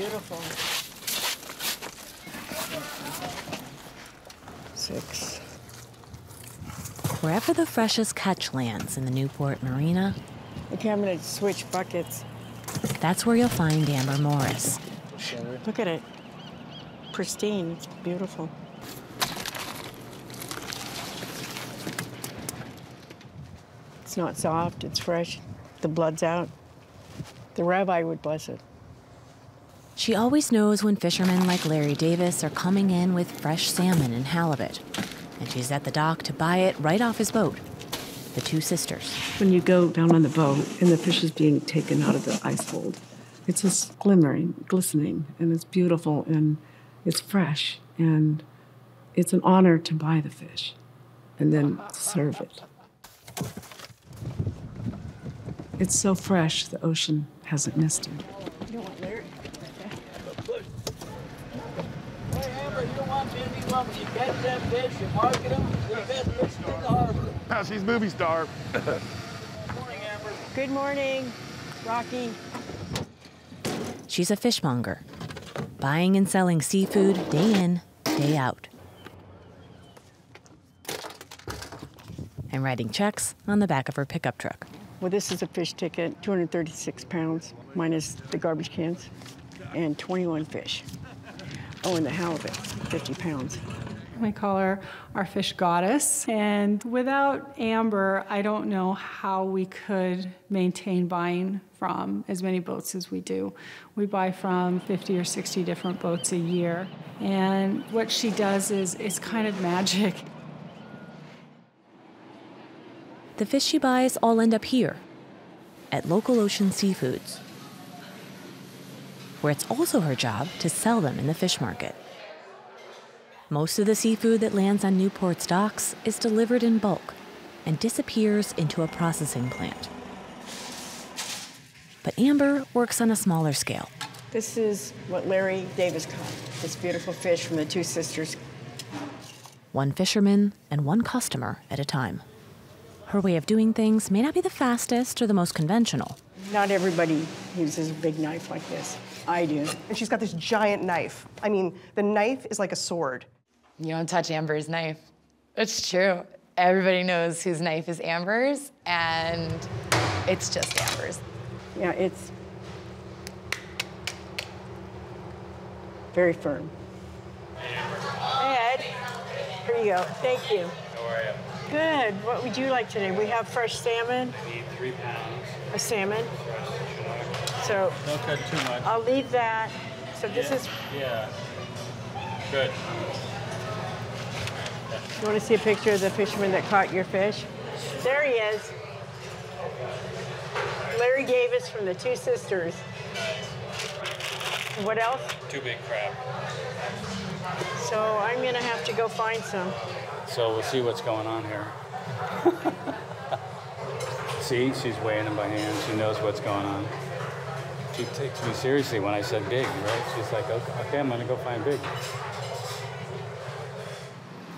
beautiful. Six. Wherever the freshest catch lands in the Newport Marina, Look, I'm gonna switch buckets. that's where you'll find Amber Morris. Look at it. Pristine. It's beautiful. It's not soft, it's fresh. The blood's out. The rabbi would bless it. She always knows when fishermen like Larry Davis are coming in with fresh salmon and halibut, and she's at the dock to buy it right off his boat. The two sisters. When you go down on the boat and the fish is being taken out of the ice hold, it's just glimmering, glistening, and it's beautiful and it's fresh. And it's an honor to buy the fish and then serve it. It's so fresh, the ocean hasn't missed it. Hey, Amber, you don't want to be one when you catch them fish, you market them, they're the best fish in the harbor. Ah, she's movie star. Good morning, Amber. Good morning, Rocky. She's a fishmonger, buying and selling seafood day in, day out. And writing checks on the back of her pickup truck. Well, this is a fish ticket, 236 pounds, minus the garbage cans, and 21 fish. Oh, and the halibut, 50 pounds. We call her our fish goddess. And without Amber, I don't know how we could maintain buying from as many boats as we do. We buy from 50 or 60 different boats a year. And what she does is, is kind of magic. The fish she buys all end up here, at Local Ocean Seafoods, where it's also her job to sell them in the fish market. Most of the seafood that lands on Newport's docks is delivered in bulk and disappears into a processing plant. But Amber works on a smaller scale. This is what Larry Davis caught, this beautiful fish from the two sisters. One fisherman and one customer at a time. Her way of doing things may not be the fastest or the most conventional, Not everybody uses a big knife like this. I do. And she's got this giant knife. I mean, the knife is like a sword. You don't touch Amber's knife. It's true. Everybody knows whose knife is Amber's, and it's just Amber's. Yeah, it's very firm. Ed, here you go. Thank you. How are you? Good. What would you like today? We have fresh salmon, Need three pounds. a salmon. So Don't cut too much. I'll leave that. So this yeah. is, Yeah. Good. you want to see a picture of the fisherman that caught your fish? There he is. Larry Davis from the Two Sisters. What else? Too big crab. So I'm going to have to go find some. So we'll see what's going on here. see, she's weighing them by hand. She knows what's going on. She takes me seriously when I said big, right? She's like, okay, okay I'm gonna go find big.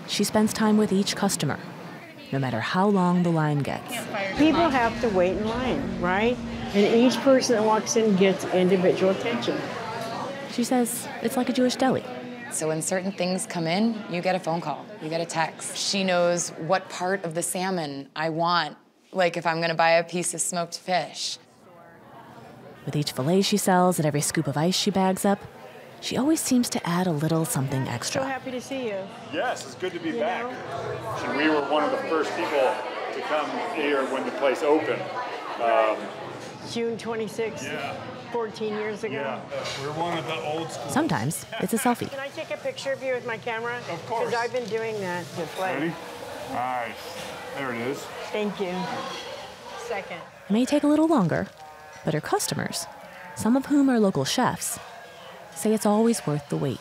She spends time with each customer, no matter how long the line gets. People have to wait in line, right? And each person that walks in gets individual attention. She says it's like a Jewish deli. So when certain things come in, you get a phone call, you get a text. She knows what part of the salmon I want, like if I'm gonna buy a piece of smoked fish. With each fillet she sells and every scoop of ice she bags up, she always seems to add a little something extra. So extra. happy to see you. Yes, it's good to be You back. know? And we were one of the first people to come here when the place opened. Um, June 26th, Yeah. 14 years ago. yeah, we're one of the old school. Sometimes it's a selfie. Can I take a picture of you with my camera? Of course. Because I've been doing that to play. Ready? Nice. There it is. Thank you. Second. It may take a little longer, but her customers, some of whom are local chefs, say it's always worth the wait.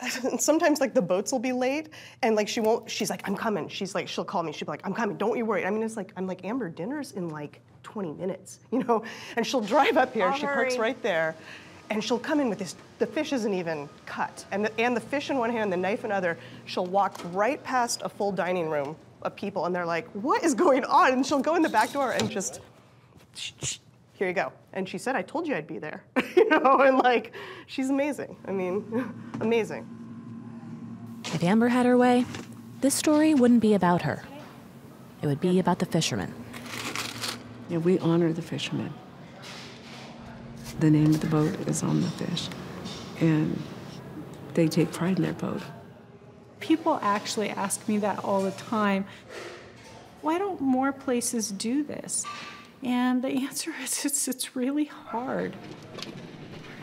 And sometimes like the boats will be late and like she won't she's like i'm coming. She's like she'll call me she'll be like i'm coming don't you worry. I mean it's like i'm like amber dinner's in like 20 minutes you know? And she'll drive up here I'll she parks right there and she'll come in with this the fish isn't even cut and the, and the fish in one hand the knife in other she'll walk right past a full dining room of people and they're like what is going on? And she'll go in the back door and just here you go. And she said, I told you I'd be there. you know, and like, she's amazing. I mean, amazing. If Amber had her way, this story wouldn't be about her. It would be about the fishermen. Yeah, we honor the fishermen. The name of the boat is on the fish, and they take pride in their boat. People actually ask me that all the time. Why don't more places do this? And the answer is it's, it's really hard.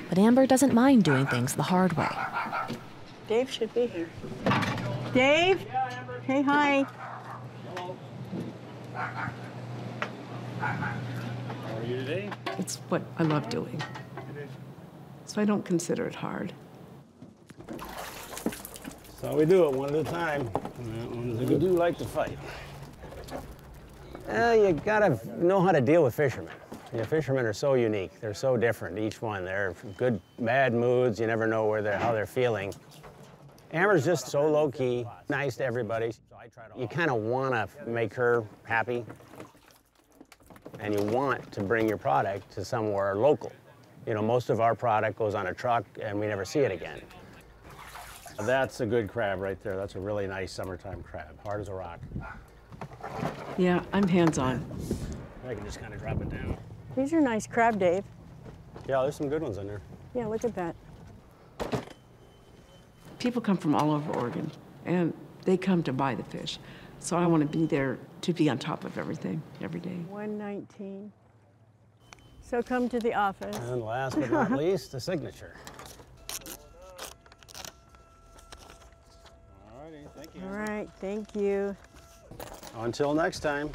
But Amber doesn't mind doing things the hard way. Dave should be here. Dave? Hey, hi. Hello. How are you today? It's what I love doing. So I don't consider it hard. So we do it one at a time. We do like to fight. Uh, you gotta know how to deal with fishermen. Know, fishermen are so unique. They're so different, each one. They're good, bad moods. You never know where they're, how they're feeling. Amber's just so low key, nice to everybody. You kind of want to make her happy, and you want to bring your product to somewhere local. You know, most of our product goes on a truck, and we never see it again. That's a good crab right there. That's a really nice summertime crab, hard as a rock. Yeah, I'm hands-on. I can just kind of drop it down. These are nice crab, Dave. Yeah, there's some good ones in there. Yeah, look at that. People come from all over Oregon, and they come to buy the fish. So I want to be there to be on top of everything every day. 119. So come to the office. And last but not least, the signature. All righty, thank you. All right, thank you. Until next time.